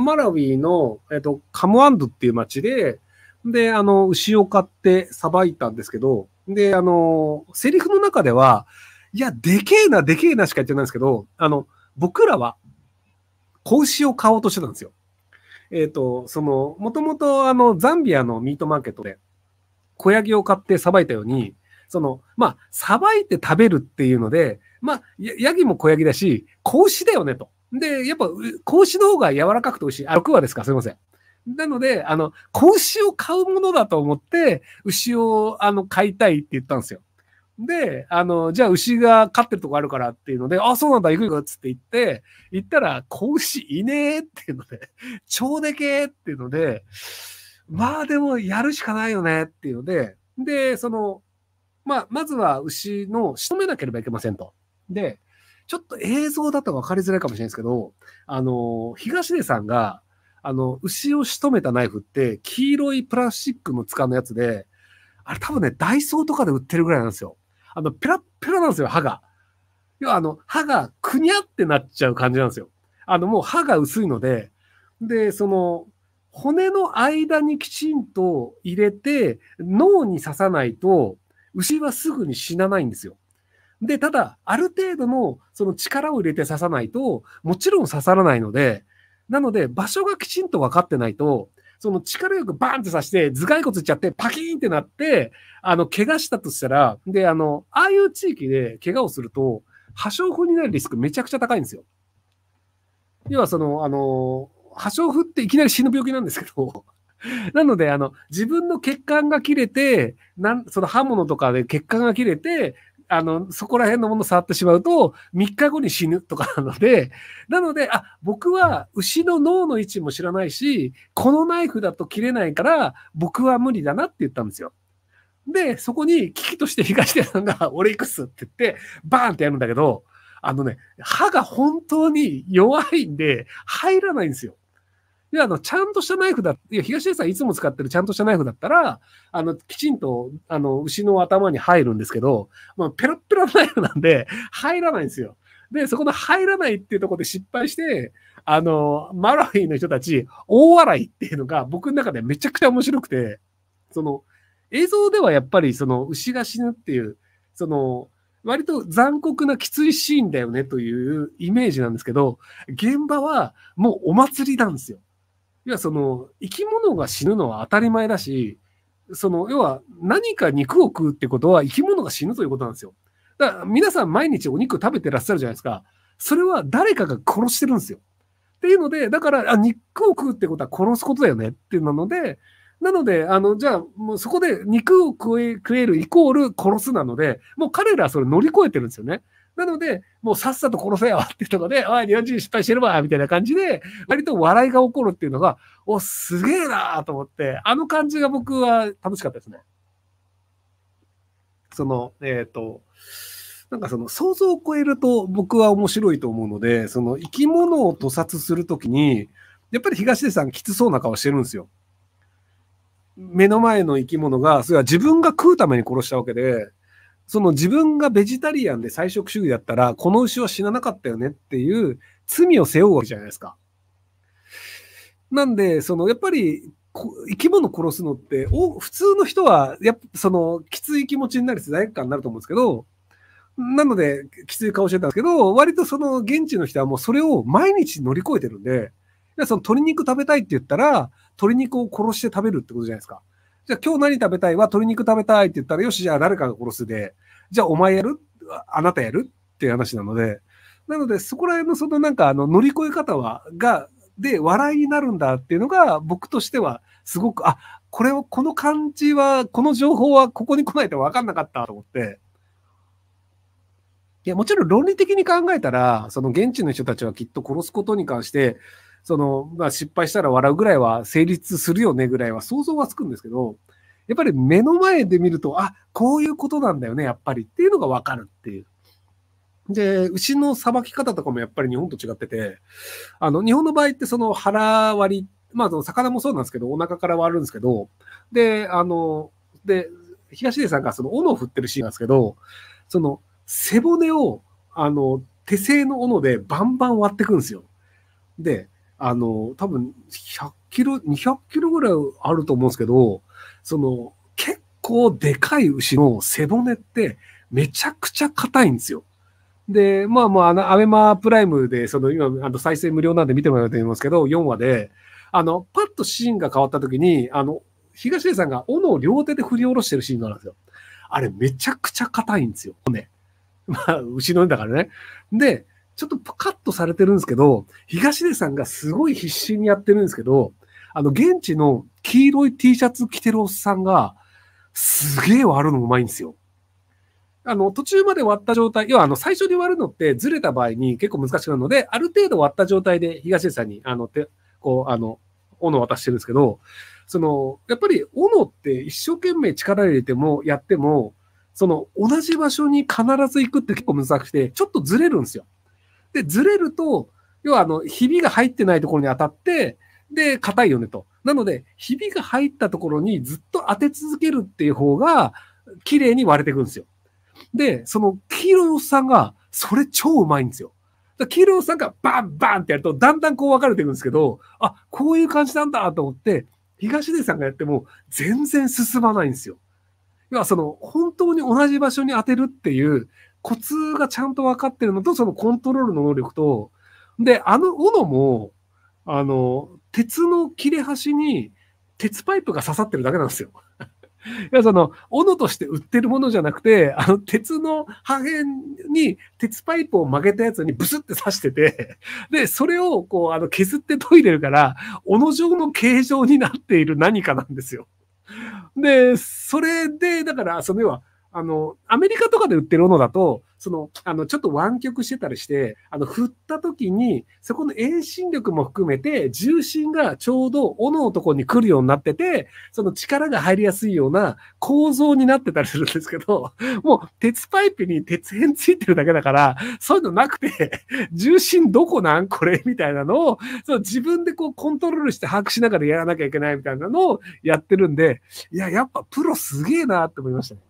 マラウィの、えっと、カムアンドっていう町で、で、あの、牛を飼ってさばいたんですけど、で、あの、セリフの中では、いや、でけえな、でけえなしか言ってないんですけど、あの、僕らは、子牛を買おうとしてたんですよ。えっ、ー、と、その、もともとあの、ザンビアのミートマーケットで、小ヤギを買ってさばいたように、その、まあ、さばいて食べるっていうので、まあ、ヤギも小ヤギだし、子牛だよねと。で、やっぱ、格子の方が柔らかくて美味しい。あ、6話ですか？すいません。なので、あの、子を買うものだと思って、牛を、あの、買いたいって言ったんですよ。で、あの、じゃあ牛が飼ってるとこあるからっていうので、あ、そうなんだ、行くよ、つって言って、行ったら、子いねえっていうので、超でけえっていうので、まあでもやるしかないよねっていうので、で、その、まあ、まずは牛の仕留めなければいけませんと。で、ちょっと映像だと分かりづらいかもしれないですけど、あの、東出さんが、あの、牛を仕留めたナイフって、黄色いプラスチックの使うやつで、あれ多分ね、ダイソーとかで売ってるぐらいなんですよ。あの、ペラッペラなんですよ、歯が。要は、あの、歯がくにゃってなっちゃう感じなんですよ。あの、もう歯が薄いので、で、その、骨の間にきちんと入れて、脳に刺さないと、牛はすぐに死なないんですよ。で、ただ、ある程度のその力を入れて刺さないと、もちろん刺さらないので、なので、場所がきちんと分かってないと、その力よくバーンって刺して、頭蓋骨いっちゃって、パキーンってなって、あの、怪我したとしたら、で、あの、ああいう地域で怪我をすると、破傷風になるリスクめちゃくちゃ高いんですよ。要はその、あの、破傷風っていきなり死ぬ病気なんですけど、なので、あの、自分の血管が切れて、なん、その刃物とかで血管が切れて、あの、そこら辺のもの触ってしまうと、3日後に死ぬとかなので、なので、あ、僕は牛の脳の位置も知らないし、このナイフだと切れないから、僕は無理だなって言ったんですよ。で、そこに危機として東出さんが、俺行くっすって言って、バーンってやるんだけど、あのね、歯が本当に弱いんで、入らないんですよ。いや、あの、ちゃんとしたナイフだ、いや、東出さんいつも使ってるちゃんとしたナイフだったら、あの、きちんと、あの、牛の頭に入るんですけど、まあ、ペラペラナイフなんで、入らないんですよ。で、そこの入らないっていうところで失敗して、あの、マラフィーの人たち、大笑いっていうのが僕の中でめちゃくちゃ面白くて、その、映像ではやっぱりその牛が死ぬっていう、その、割と残酷なきついシーンだよねというイメージなんですけど、現場はもうお祭りなんですよ。いや、その、生き物が死ぬのは当たり前だし、その、要は何か肉を食うってことは生き物が死ぬということなんですよ。だから皆さん毎日お肉食べてらっしゃるじゃないですか。それは誰かが殺してるんですよ。っていうので、だから、あ、肉を食うってことは殺すことだよねっていうので、なので、あの、じゃあ、もうそこで肉を食え食えるイコール殺すなので、もう彼らはそれ乗り越えてるんですよね。なので、もうさっさと殺せよっていうところで、おい、日本人失敗してるわみたいな感じで、割と笑いが起こるっていうのが、お、すげえなと思って、あの感じが僕は楽しかったですね。その、えっ、ー、と、なんかその想像を超えると僕は面白いと思うので、その生き物を屠殺するときに、やっぱり東出さんきつそうな顔してるんですよ。目の前の生き物が、それは自分が食うために殺したわけで、その自分がベジタリアンで菜食主義だったら、この牛は死ななかったよねっていう罪を背負うわけじゃないですか。なんで、その、やっぱり、生き物殺すのって、お普通の人は、やっぱ、その、きつい気持ちになり、罪悪感になると思うんですけど、なので、きつい顔してたんですけど、割とその現地の人はもうそれを毎日乗り越えてるんで、その鶏肉食べたいって言ったら、鶏肉を殺して食べるってことじゃないですか。じゃあ今日何食べたい？は鶏肉食べたいって言ったら、よし、じゃあ誰かが殺すで、じゃあお前やる？あなたやるっていう話なので、なのでそこら辺のそのなんかあの乗り越え方は、が、で笑いになるんだっていうのが僕としてはすごく、あ、これを、この感じは、この情報はここに来ないと分かんなかったと思って、いや、もちろん論理的に考えたら、その現地の人たちはきっと殺すことに関して、その、まあ、失敗したら笑うぐらいは成立するよねぐらいは想像はつくんですけど、やっぱり目の前で見ると、あ、こういうことなんだよね、やっぱりっていうのがわかるっていう。で、牛のさばき方とかもやっぱり日本と違ってて、あの、日本の場合ってその腹割り、まあ、魚もそうなんですけど、お腹から割るんですけど、で、あの、で、東出さんがその斧を振ってるシーンなんですけど、その背骨を、あの、手製の斧でバンバン割ってくんですよ。で、あの、多分100キロ、200キロぐらいあると思うんですけど、その、結構でかい牛の背骨ってめちゃくちゃ硬いんですよ。で、まあまあ、あの、アベマプライムで、その今、あの、再生無料なんで見てもらうと思いますけど、4話で、あの、パッとシーンが変わった時に、あの、東出さんが斧を両手で振り下ろしてるシーンがあるんですよ。あれめちゃくちゃ硬いんですよ、骨。まあ、牛のだからね。で、ちょっとカットされてるんですけど、東出さんがすごい必死にやってるんですけど、あの、現地の黄色い T シャツ着てるおっさんが、すげえ割るのうまいんですよ。あの、途中まで割った状態、要はあの、最初に割るのってずれた場合に結構難しくなるので、ある程度割った状態で東出さんに、あの、て、こう、あの、斧渡してるんですけど、その、やっぱり斧って一生懸命力入れても、やっても、その、同じ場所に必ず行くって結構難しくて、ちょっとずれるんですよ。で、ずれると、要はあの、ひびが入ってないところに当たって、で、硬いよねと。なので、ひびが入ったところにずっと当て続けるっていう方が、綺麗に割れていくんですよ。で、その黄色いおっさんが、それ超うまいんですよ。黄色いおっさんがバンバンってやると、だんだんこう分かれていくんですけど、あ、こういう感じなんだと思って、東出さんがやっても全然進まないんですよ。要はその、本当に同じ場所に当てるっていうコツがちゃんと分かってるのと、そのコントロールの能力と、で、あの斧も、あの、鉄の切れ端に鉄パイプが刺さってるだけなんですよ。いや、その、斧として売ってるものじゃなくて、あの、鉄の破片に鉄パイプを曲げたやつにブスって刺してて、で、それをこう、あの、削って研いでるから、斧状の形状になっている何かなんですよ。で、それで、だから、その要は、あの、アメリカとかで売ってるものだと、その、あの、ちょっと湾曲してたりして、あの、振った時に、そこの遠心力も含めて、重心がちょうど斧のとこに来るようになってて、その力が入りやすいような構造になってたりするんですけど、もう、鉄パイプに鉄片ついてるだけだから、そういうのなくて、重心どこなんこれみたいなのを、その自分でこうコントロールして把握しながらやらなきゃいけないみたいなのをやってるんで、いや、やっぱプロすげえなって思いましたね。